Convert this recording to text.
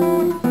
Música